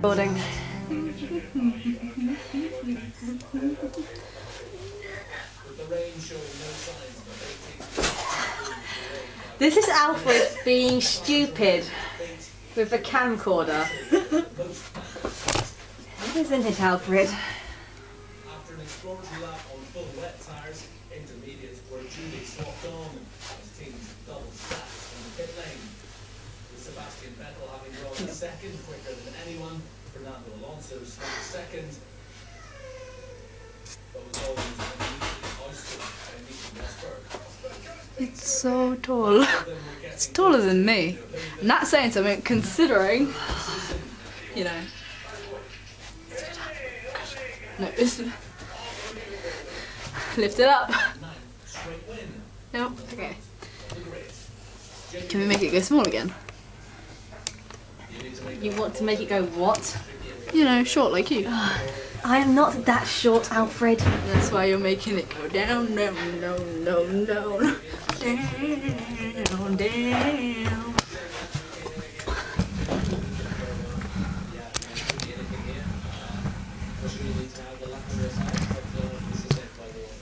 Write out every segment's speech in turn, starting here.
Building. This is Alfred being stupid with a camcorder. Isn't it, Alfred? After an exploratory lap on full wet tyres, intermediates were duly swapped on as teams double stacked the pit lane. Sebastian Vettel having gone second quicker than anyone, Fernando Alonso snapped second, but was always ousted by Nico Rosberg. It's so tall. It's taller than me. And that's saying something considering, you know. No, it's, lift it up. No, okay. Can we make it go small again? You want to make it go what? You know, short like you. I am not that short, Alfred. That's why you're making it go down, down, down, down, down. Down, down.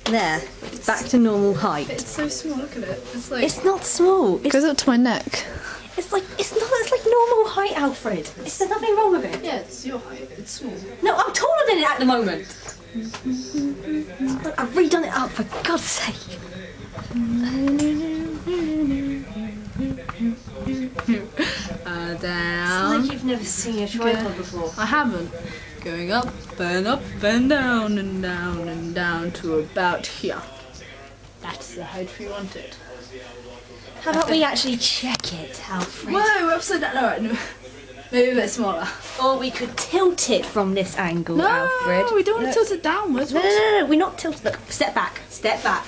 There, back to normal height. It's so small, look at it. It's like. It's not small. It's, goes up to my neck. it's like it's not. Normal height, Alfred. Is there nothing wrong with it? Yeah, it's your height. It's small. No, I'm taller than it at the moment. I've redone it up for God's sake. Uh, It's like you've never seen a tripod before. I haven't. Going up and up and down and down and down to about here. That's the height we wanted. How about we actually check it, Alfred? Whoa, we're upside down. Alright, no. maybe a bit smaller. Or we could tilt it from this angle, Alfred. No, Alfred. we don't want to tilt it downwards. No, no, no, no, we're not tilted. Look, step back, step back.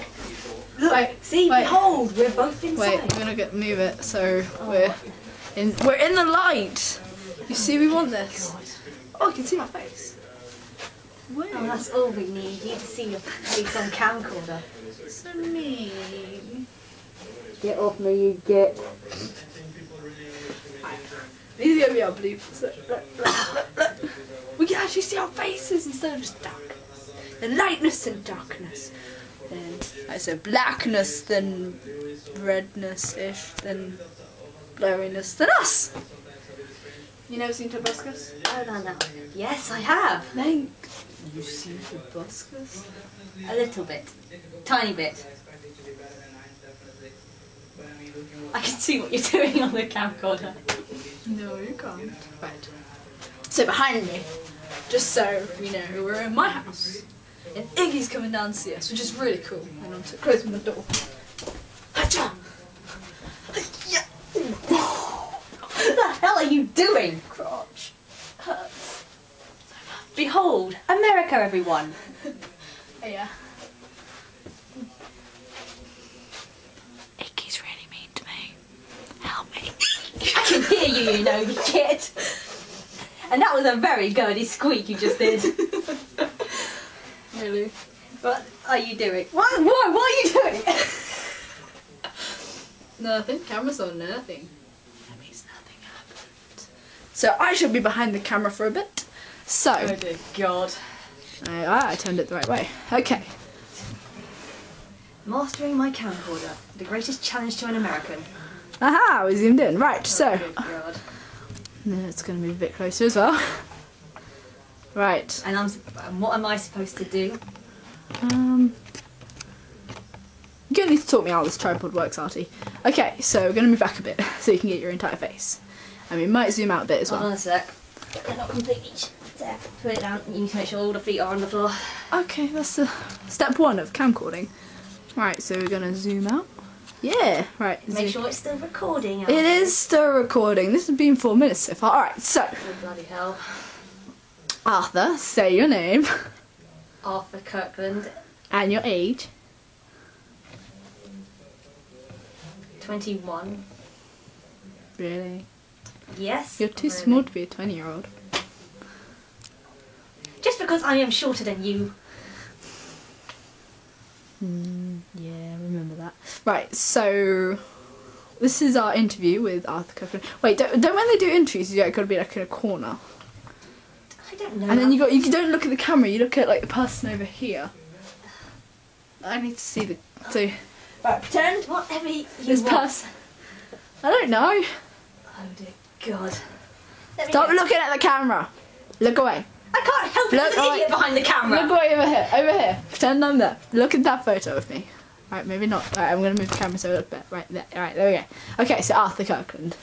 Look, Wait, see, wait. behold, we're both inside. Wait. I'm gonna get move it so we're in. We're in the light. You see, we want this. Oh, I can see my face. Oh, that's all we need. You to see your face on camcorder. So mean. Get off me, you get. These are gonna be our bloopers. Look, look, look, look, look. We can actually see our faces instead of just dark. Then lightness and darkness. Then I said blackness, then redness ish, then blurriness, then us. You never seen Tobuscus? Oh, no, no. Yes, I have. Thank you see the buskers? A little bit. Tiny bit. I can see what you're doing on the camcorder. No, you can't. Right. So behind me, just so we know, we're in my house. And Iggy's coming down to see us, which is really cool. And I'm close my door. Hacha! Yeah. What the hell are you doing? Crotch. Hurts. Behold, America, everyone. Yeah. Iggy's really mean to me. Help me. I can hear you, you know, you kid. And that was a very girly squeak you just did. really? What are you doing? What? What? What are you doing? Nothing. Camera's on nothing. That means nothing happened. So I should be behind the camera for a bit. So oh dear God. I, ah, I turned it the right way. Okay. Mastering my camcorder, the greatest challenge to an American. Aha, we zoomed in. Right, so Good God. then it's going to be a bit closer as well. Right. And I'm. what am I supposed to do? Um, you're going to need to talk me how this tripod works, Artie. Okay, so we're going to move back a bit so you can get your entire face. And we might zoom out a bit as well. Hold well. on a sec. They're not completely. There. Put it down. You need to make sure all the feet are on the floor. Okay, that's uh, step one of camcording. Right, so we're going to zoom out. Yeah, right. Make zoom. sure it's still recording. It is still recording. This has been four minutes so far. Alright, so Oh, bloody hell. Arthur, say your name Arthur Kirkland, and your age. 21. Really? Yes. You're too really. small to be a 20 year old. Because I am shorter than you. Mm, yeah, remember that. Right, so this is our interview with Arthur Kirkland. Wait, don't, don't when they do interviews, yeah, it got to be like in a corner. I don't know. And then you got you don't look at the camera. You look at like the person over here. I need to see the so Right, pretend whatever you this want. person. I don't know. Oh dear God. Stop looking at the camera. Look away. I can't help it. Look, There's an idiot behind the camera. Look away over here. Over here. Pretend I'm there. Look at that photo of me. Right, maybe not. Right, I'm gonna move the camera so it looks better. Right there. Right, there we go. Okay, so Arthur Kirkland.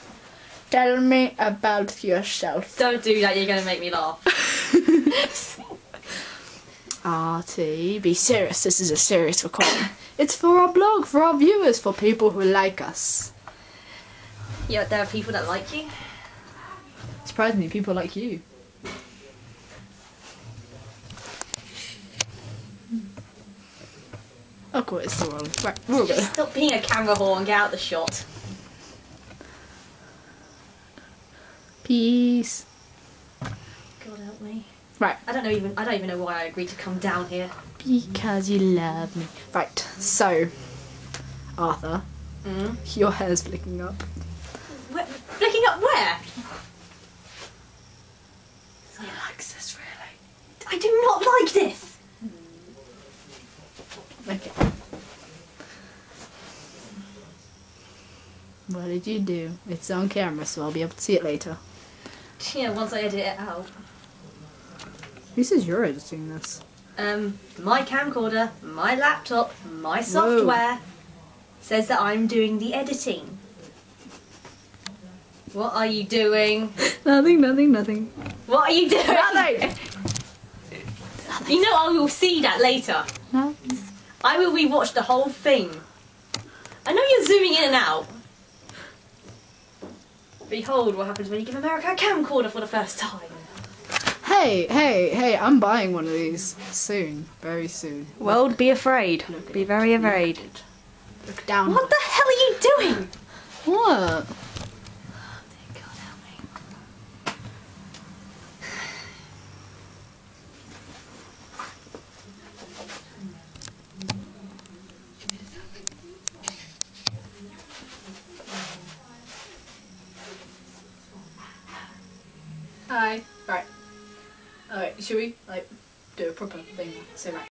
Tell me about yourself. Don't do that. You're gonna make me laugh. Artie, be serious. This is a serious recording. it's for our blog, for our viewers, for people who like us. Yeah, there are people that like you. Surprisingly, people like you. Oh, cool, it's still rolling. Right, we're all good. Stop being a camera whore and get out the shot. Peace. God help me. Right, I don't know even. I don't even know why I agreed to come down here. because you love me. Right, so, Arthur, Mm. your hair's flicking up. Where, flicking up where? He likes this, really. I do not like this. Okay. What did you do? It's on camera, so I'll be able to see it later. Yeah, once I edit it out. Who says you're editing this? Um, my camcorder, my laptop, my software says that I'm doing the editing. What are you doing? Nothing, nothing, nothing. What are you doing? Nothing! You know I will see that later. No. I will rewatch the whole thing. I know you're zooming in and out. Behold what happens when you give America a camcorder for the first time. Hey, hey, hey, I'm buying one of these soon. Very soon. World, be afraid. Be very afraid. Look down. What the hell are you doing? What? God help me. We, like, do a proper thing? So, right.